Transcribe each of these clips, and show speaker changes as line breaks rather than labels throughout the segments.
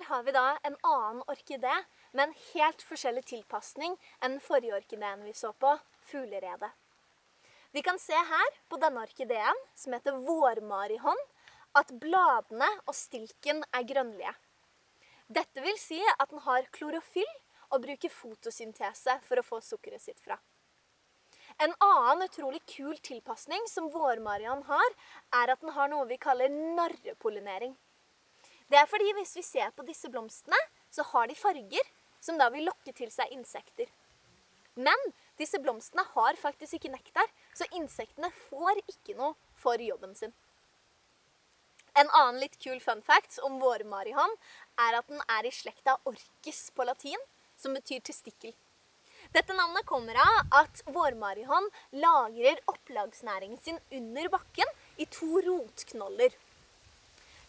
Her har vi da en annen orkidé med en helt forskjellig tilpasning enn den forrige orkideen vi så på, fugleredet. Vi kan se her på denne orkideen, som heter vårmarihånd, at bladene og stilken er grønnlige. Dette vil si at den har klorofyll og bruker fotosyntese for å få sukkeret sitt fra. En annen utrolig kul tilpasning som vårmarian har, er at den har noe vi kaller narrepollinering. Det er fordi hvis vi ser på disse blomstene, så har de farger som da vil lokke til seg insekter. Men disse blomstene har faktisk ikke nektar, så insektene får ikke noe for jobben sin. En annen litt kul fun fact om vårmarihan er at den er i slekta orkis på latin, som betyr testikkel. Dette navnet kommer av at vårmarihånd lagrer opplagsnæringen sin under bakken i to rotknoller.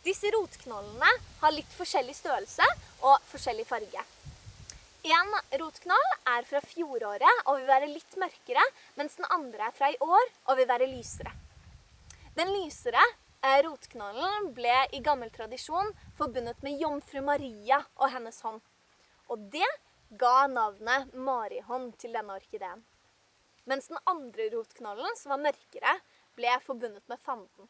Disse rotknollene har litt forskjellig størrelse og forskjellig farge. En rotknoll er fra fjoråret og vil være litt mørkere, mens den andre er fra i år og vil være lysere. Den lysere eh, rotknollen ble i gammel tradisjon forbundet med jomfru Maria og hennes hånd. Og det ga navnet marihånd til denne orkideen. Mens den andre rotknollen, som var mørkere, ble forbundet med fanden.